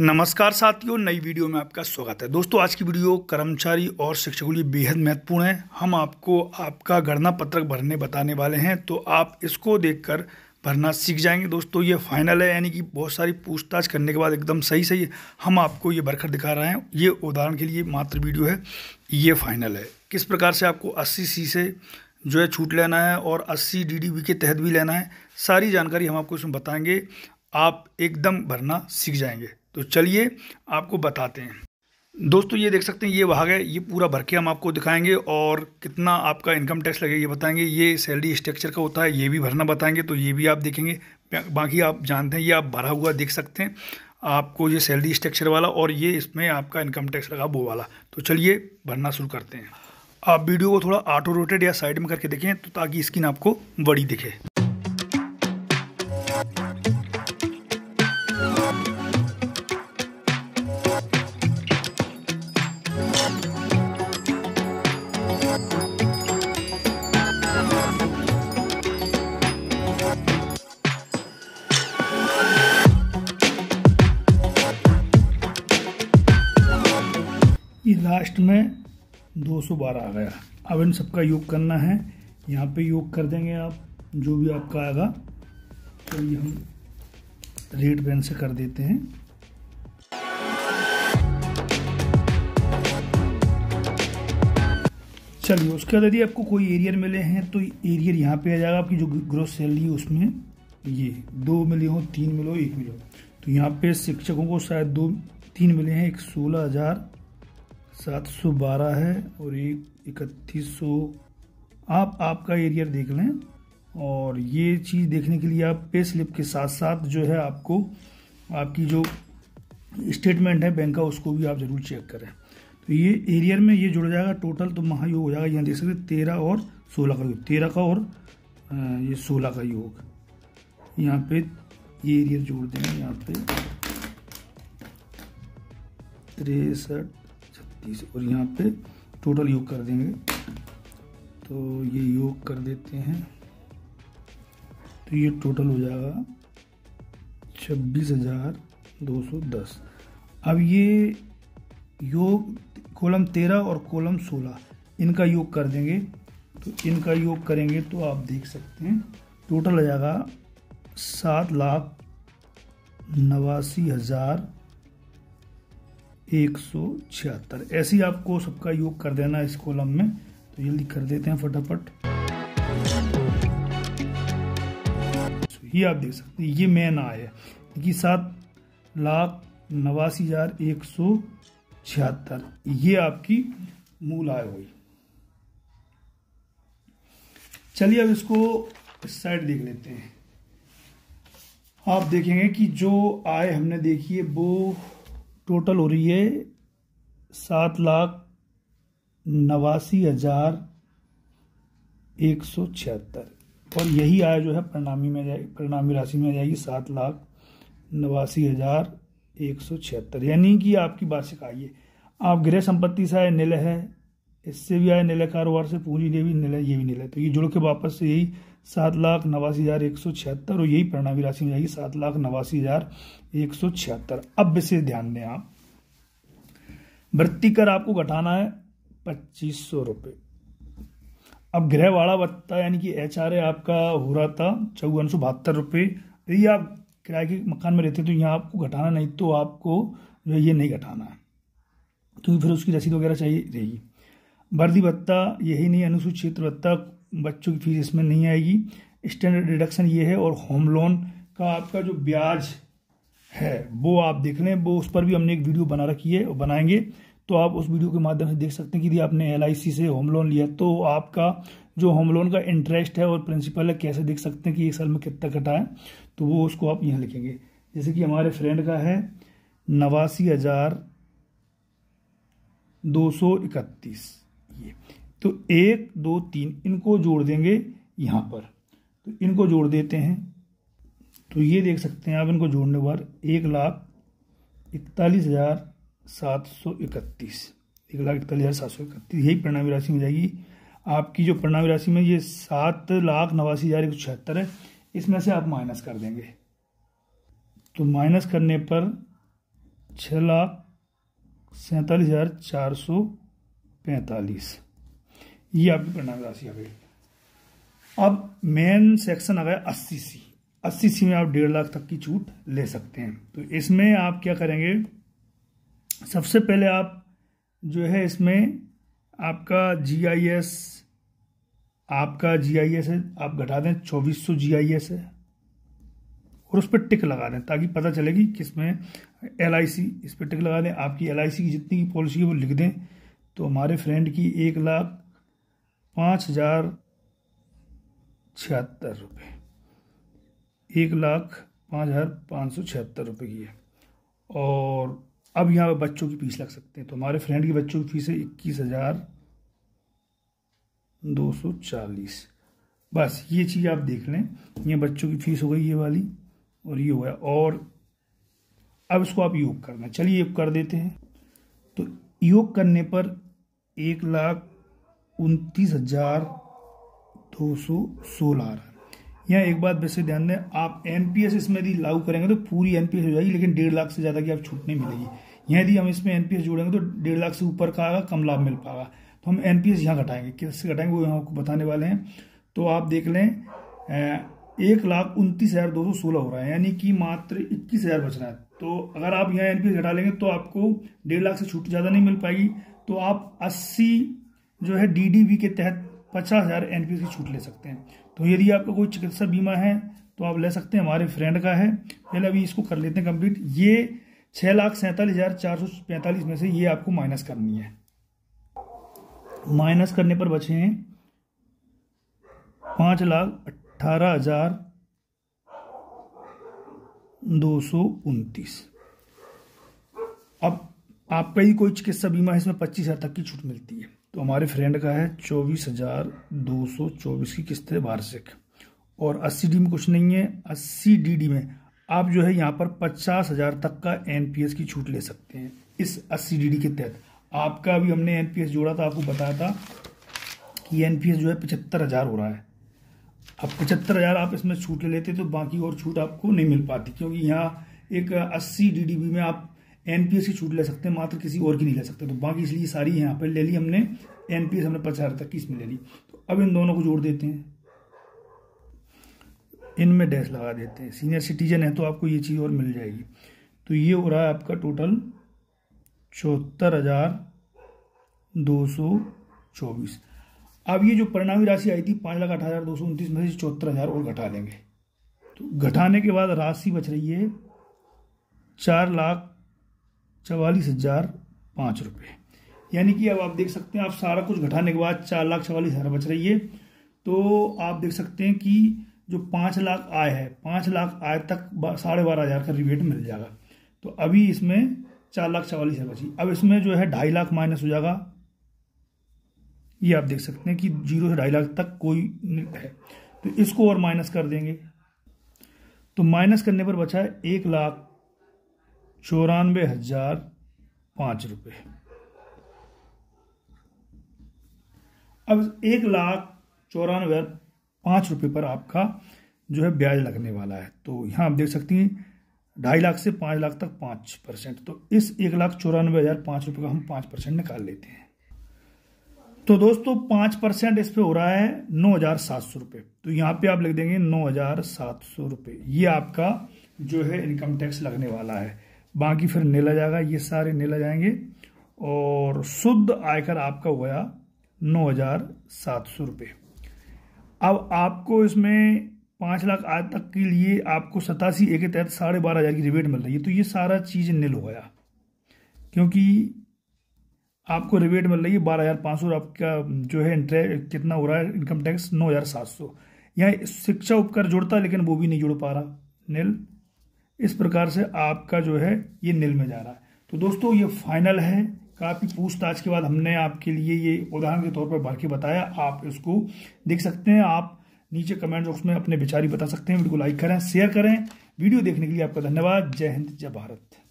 नमस्कार साथियों, नई वीडियो में आपका स्वागत है। दोस्तों, आज की वीडियो कर्मचारी और शिक्षकों के लिए बेहद महत्वपूर्ण है। हम आपको आपका गणना पत्रक भरने बताने वाले हैं तो आप इसको देखकर भरना सीख जाएँगे। दोस्तों, ये फाइनल है, यानी कि बहुत सारी पूछताछ करने के बाद एकदम सही सही हम आपको ये भरकर दिखा रहे हैं। ये उदाहरण के लिए मात्र वीडियो है, ये फाइनल है। किस प्रकार से आपको अस्सी सी से जो है छूट लेना है और अस्सी डी के तहत भी लेना है, सारी जानकारी हम आपको इसमें बताएँगे। आप एकदम भरना सीख जाएँगे। तो चलिए आपको बताते हैं। दोस्तों, ये देख सकते हैं, ये भाग है, ये पूरा भर के हम आपको दिखाएँगे और कितना आपका इनकम टैक्स लगेगा, ये बताएँगे। ये सैलरी स्ट्रक्चर का होता है, ये भी भरना बताएँगे तो ये भी आप देखेंगे। बाकी आप जानते हैं, ये आप भरा हुआ देख सकते हैं, आपको ये सैलरी स्ट्रक्चर वाला और ये इसमें आपका इनकम टैक्स लगा वो वाला। तो चलिए, भरना शुरू करते हैं। आप वीडियो को थोड़ा ऑटो रोटेड या साइड में करके देखें तो ताकि स्क्रीन आपको बड़ी दिखे। लास्ट में 212 आ गया। अब इन सबका योग करना है। यहाँ पे योग कर देंगे आप, जो भी आपका आएगा। तो ये हम रेड पेन से कर देते हैं। चलिए, उसके बाद यदि आपको कोई एरियर मिले हैं तो एरियर यहाँ पे आ जाएगा आपकी जो ग्रोथ सैलरी है उसमें ये, दो मिले हो, तीन मिले हो, एक मिले हो। तो यहाँ पे शिक्षकों को शायद दो, तीन मिले हैं, एक सोलह हज़ार सात सौ बारह है और एक इकतीस सौ। आप आपका एरियर देख लें और ये चीज़ देखने के लिए आप पे स्लिप के साथ साथ जो है आपको आपकी जो स्टेटमेंट है बैंक का, उसको भी आप ज़रूर चेक करें। तो ये एरियर में ये जुड़ जाएगा टोटल तो महायोग हो जाएगा। यहाँ देख सकते तेरह और सोलह का योग, तेरह का और ये सोलह का योग। यहाँ पे ये एरियर जोड़ देंगे, यहाँ पे। तिरसठ छत्तीस और यहाँ पे टोटल योग कर देंगे। तो ये योग कर देते हैं। तो ये टोटल हो जाएगा छब्बीस हज़ार दो सौ दस। अब ये योग कॉलम तेरह और कॉलम सोलह, इनका योग कर देंगे। तो इनका योग करेंगे तो आप देख सकते हैं टोटल आ जाएगा सात लाख नवासी हज़ार एक सौ छिहत्तर। ऐसे ही आपको सबका योग कर देना इस कॉलम में। तो जल्दी कर देते हैं फटाफट। ये आप देख सकते हैं, ये मेन आय है। कि सात लाख नवासी हज़ार एक सौ छिहत्तर। ये आपकी मूल आय हुई। चलिए, अब इसको इस साइड देख लेते हैं। आप देखेंगे कि जो आय हमने देखी है, वो टोटल हो रही है सात लाख नवासी हज़ार एक सौ छिहत्तर। और यही आय जो है परिणामी में जाएगी परिणामी राशि में जाएगी सात लाख नवासी हज़ार एक सौ छिहत्तर। यानी कि आपकी वार्षिक आय है आप गृह संपत्ति से आए नील है, इससे भी आए नील कारोबार से, पूंजी भी नील ये भी नील है तो ये जुड़ के वापस से यही सात लाख नवासी हज़ार एक सौ छिहत्तर और यही परिणामी राशि में जाएगी सात लाख नवासी हज़ार एक सौ छिहत्तर। अब विशेष ध्यान दें आप। वृत्ति कर आपको घटाना है पच्चीस सौ रुपये अब गृह वाड़ा भत्ता यानी कि एच आर आपका हो रहा था चौवन सौ बहत्तर रुपये यदि आप किराए के मकान में रहते तो यहाँ आपको घटाना, नहीं तो आपको जो ये नहीं घटाना है। क्योंकि फिर उसकी रसीद वगैरह चाहिए रहेगी वर्दी भत्ता यही नहीं, अनुसूचित भत्ता बच्चों की फ़ीस इसमें नहीं आएगी। स्टैंडर्ड डिडक्शन ये है और होम लोन का आपका जो ब्याज है, वो आप देख लें। वो उस पर भी हमने एक वीडियो बना रखी है, बनाएँगे। तो आप उस वीडियो के माध्यम से देख सकते हैं कि यदि आपने एलआईसी से होम लोन लिया तो आपका जो होम लोन का इंटरेस्ट है और प्रिंसिपल है, कैसे देख सकते हैं कि एक साल में कितना कटा है। तो वो उसको आप यहाँ लिखेंगे। जैसे कि हमारे फ्रेंड का है, नवासी हज़ार दो सौ इकतीस। ये। तो एक, दो, तीन, इनको जोड़ देंगे यहाँ पर। तो इनको जोड़ देते हैं। तो ये देख सकते हैं आप इनको जोड़ने पर एक लाख इकतालीस हज़ार सात सौ इकतीस। एक लाख इकतालीस हज़ार सात सौ इकतीस, यही परिणामी राशि में जाएगी। आपकी जो परिणामी राशि में ये सात लाख नवासी हज़ार एक सौ छिहत्तर है, इसमें से आप माइनस कर देंगे। तो माइनस करने पर छः लाख सैंतालीस हज़ार चार सौ पैंतालीस। ये आपकी परिणाम राशि आ गई अब मेन सेक्शन आ गया अस्सी सी अस्सी सी में आप डेढ़ लाख तक की छूट ले सकते हैं। तो इसमें आप क्या करेंगे? सबसे पहले आप जो है इसमें आपका जीआईएस आपका जी जीआईएस है, आप घटा दें, चौबीस सौ जीआईएस है। और उस पर टिक लगा दें ताकि पता चलेगी किसमें एल आई सी इस पर टिक लगा दें। आपकी एल आई सी की जितनी की पॉलिसी है वो लिख दें। तो हमारे फ्रेंड की एक लाख पाँच हज़ार छिहत्तर रुपये। एक लाख पाँच हज़ार पाँच सौ छिहत्तर रुपये की है। और अब यहाँ पर बच्चों की फ़ीस लग सकते हैं। तो हमारे फ्रेंड की बच्चों की फ़ीस है इक्कीस हज़ार दो सौ चालीस। बस ये चीज़ आप देख लें। ये बच्चों की फ़ीस हो गई ये वाली और ये हो गया। और अब इसको आप योग करना चलिए योग कर देते हैं। तो योग करने पर एक लाख उनतीस हज़ार दो सौ सोलह आ रहा है यहाँ एक बात वैसे ध्यान दें, आप एनपीएस इसमें यदि लागू करेंगे तो पूरी एनपीएस हो जाएगी, लेकिन डेढ़ लाख से ज़्यादा की आप छूट नहीं मिलेगी। यहाँ यदि हम इसमें एनपीएस जोड़ेंगे तो डेढ़ लाख से ऊपर का आएगा, कम लाभ मिल पाएगा। तो हम एनपीएस यहाँ घटाएँगे। किससे घटाएँगे, वो यहाँ आपको बताने वाले हैं। तो आप देख लें एक लाख उनतीस हज़ार दो सौ सोलह हो रहा है, यानी कि मात्र इक्कीस हज़ार बच रहा है। तो अगर आप यहाँ एनपीएस घटा लेंगे तो आपको डेढ़ लाख से छूट ज़्यादा नहीं मिल पाएगी। तो आप अस्सी जो है डीडीवी के तहत पचास हज़ार एन की छूट ले सकते हैं। तो यदि आपका कोई चिकित्सा बीमा है तो आप ले सकते हैं। हमारे फ्रेंड का है। पहले अभी इसको कर लेते हैं कंप्लीट ये छः लाख सैंतालीस हज़ार चार सौ पैंतालीस में से ये आपको माइनस करनी है। माइनस करने पर बचे हैं पाँच लाख अट्ठारह हज़ार दो सौ उनतीस। अब आपका ही कोई चिकित्सा बीमा है, इसमें पच्चीस हज़ार तक की छूट मिलती है। तो हमारे फ्रेंड का है चौबीस हज़ार दो सौ चौबीस की किस्त है वार्षिक। और अस्सी डी में कुछ नहीं है, अस्सी डी डी में आप जो है यहाँ पर पचास हज़ार तक का एनपीएस की छूट ले सकते हैं, इस अस्सी डी डी के तहत। आपका अभी हमने एनपीएस जोड़ा था, आपको बताया था कि एनपीएस जो है पचहत्तर हज़ार हो रहा है। अब पचहत्तर हज़ार आप इसमें छूट ले लेते तो बाकी और छूट आपको नहीं मिल पाती, क्योंकि यहाँ एक अस्सी डी डी बी में आप एनपीएस की छूट ले सकते हैं, मात्र किसी और की नहीं ले सकते। तो बाकी इसलिए सारी यहाँ पर ले ली हमने। एनपीएस हमने पचास तक की इसमें ले ली। तो अब इन दोनों को जोड़ देते हैं। इनमें डैश लगा देते हैं। सीनियर सिटीजन है तो आपको ये चीज़ और मिल जाएगी। तो ये हो रहा है आपका टोटल चौहत्तर हज़ार दो सौ चौबीस। अब ये जो परिणामी राशि आई थी, पाँच लाख अठारह हज़ार दो सौ उनतीस में से चौहत्तर हज़ार और घटा लेंगे। तो घटाने के बाद राशि बच रही है चार लाख चवालीस हज़ार पाँच रुपये। यानी कि अब आप देख सकते हैं, आप सारा कुछ घटाने के बाद चार लाख चवालीस हज़ार बच रही है। तो आप देख सकते हैं कि जो पाँच लाख आय है, पाँच लाख आय तक साढ़े बारह हज़ार का रिबेट मिल जाएगा। तो अभी इसमें चार लाख चवालीस हज़ार बची। अब इसमें जो है ढाई लाख माइनस हो जाएगा। ये आप देख सकते हैं कि ज़ीरो से ढाई लाख तक कोई है। तो इसको और माइनस कर देंगे। तो माइनस करने पर बचा है एक लाख चौरानवे हज़ार पाँच रुपये। अब एक लाख चौरानवे हज़ार पाँच रुपये पर आपका जो है ब्याज लगने वाला है। तो यहाँ आप देख सकती हैं, ढाई लाख से पाँच लाख तक पाँच परसेंट। तो इस एक लाख चौरानवे हज़ार पाँच रुपये का हम पाँच परसेंट निकाल लेते हैं। तो दोस्तों, पाँच परसेंट इस पे हो रहा है नौ हज़ार सात सौ रुपये। तो यहाँ पे आप लिख देंगे नौ हज़ार सात सौ रुपये। ये आपका जो है इनकम टैक्स लगने वाला है। बाकी फिर नीला जाएगा, ये सारे नीला जाएँगे। और शुद्ध आयकर आपका हुआ नौ हज़ार सात सौ रुपये अब आपको इसमें पाँच लाख आज तक के लिए आपको सतासी ए के तहत साढ़े बारह हज़ार की रिबेट मिल रही है। तो ये सारा चीज़ नील हो गया। क्योंकि आपको रिबेट मिल रही है बारह हज़ार पाँच सौ आपका जो है इंटरेस्ट कितना हो रहा है इनकम टैक्स नौ हज़ार सात सौ। यहाँ शिक्षा उपकर जुड़ता, लेकिन वो भी नहीं जुड़ पा रहा। नील? इस प्रकार से आपका जो है, ये नील में जा रहा है। तो दोस्तों, ये फाइनल है। काफ़ी पूछताछ के बाद हमने आपके लिए ये उदाहरण के तौर पर भर के बताया। आप इसको देख सकते हैं। आप नीचे कमेंट बॉक्स में अपने विचारी बता सकते हैं। वीडियो को लाइक करें शेयर करें। वीडियो देखने के लिए आपका धन्यवाद। जय हिंद, जय भारत।